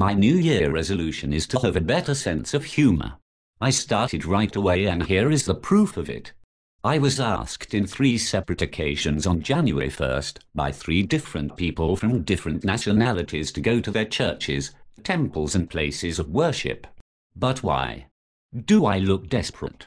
My New Year resolution is to have a better sense of humor. I started right away and here is the proof of it. I was asked in three separate occasions on January 1st by three different people from different nationalities to go to their churches, temples and places of worship. But why? Do I look desperate?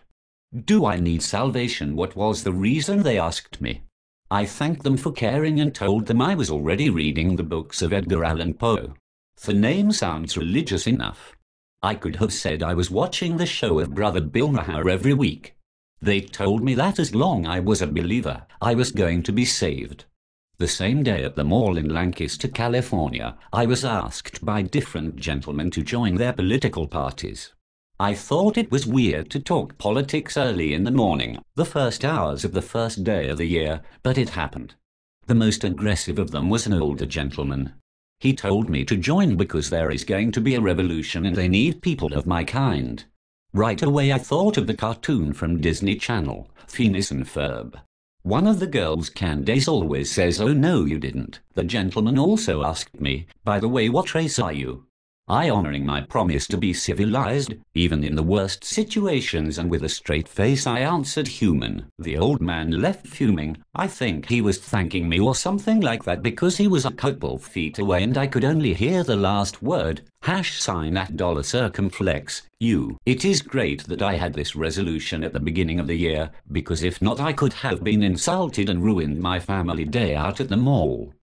Do I need salvation? What was the reason they asked me? I thanked them for caring and told them I was already reading the books of Edgar Allan Poe. The name sounds religious enough. I could have said I was watching the show of Brother Bill Maher every week. They told me that as long I was a believer, I was going to be saved. The same day at the mall in Lancaster, California, I was asked by different gentlemen to join their political parties. I thought it was weird to talk politics early in the morning, the first hours of the first day of the year, but it happened. The most aggressive of them was an older gentleman. He told me to join because there is going to be a revolution and they need people of my kind. Right away I thought of the cartoon from Disney Channel, Phineas and Ferb. One of the girls Candace always says, oh no you didn't. The gentleman also asked me, by the way what race are you? I honoring my promise to be civilized, even in the worst situations and with a straight face I answered human. The old man left fuming. I think he was thanking me or something like that because he was a couple feet away and I could only hear the last word, hash sign at dollar circumflex, you. It is great that I had this resolution at the beginning of the year, because if not I could have been insulted and ruined my family day out at the mall.